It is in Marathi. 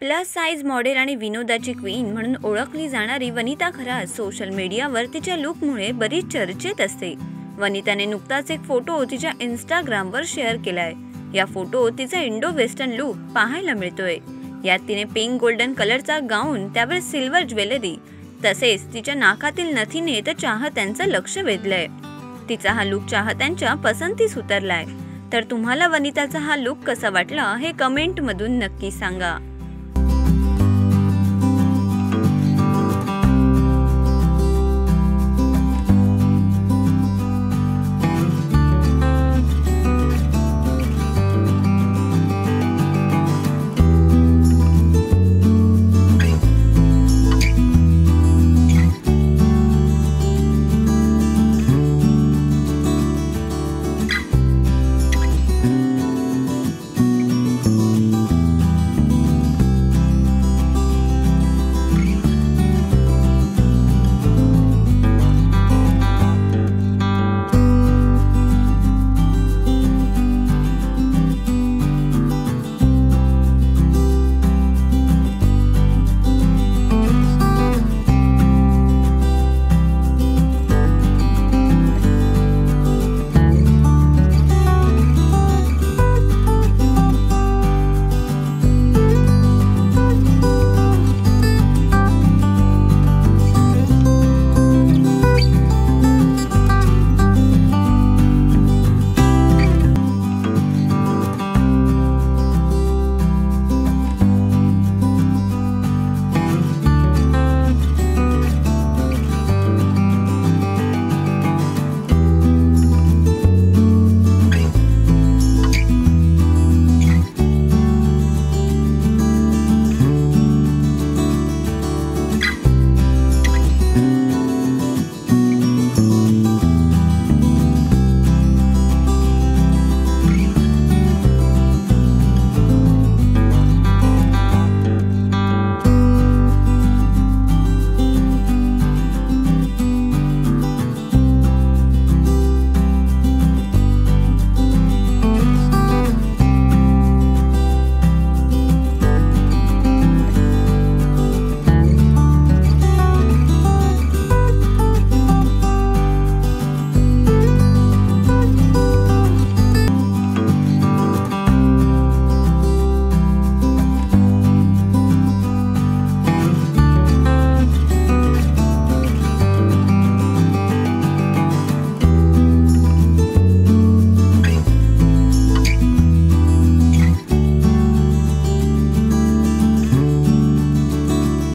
प्लस साईज मॉडेल आणि विनोदाची क्वीन म्हणून ओळखली जाणारी वनिता खरा सोशल मीडियावर तिच्या लुकमुळे बरीच चर्चेत असते. वनिताने नुकताच एक फोटो तिच्या इन्स्टाग्रामवर शेअर केलाय. या फोटो तिचा इंडो वेस्टर्न लुक पाहायला मिळतोय. यात तिने पिंक गोल्डन कलरचा गाऊन त्यावर सिल्वर ज्वेलरी तसेच तिच्या नाकातील नथीने तर चाहत्यांचं लक्ष वेधलंय. तिचा हा लुक चाहत्यांच्या पसंतीस उतरलाय. तर तुम्हाला वनिताचा हा लुक कसा वाटला हे कमेंटमधून नक्की सांगा.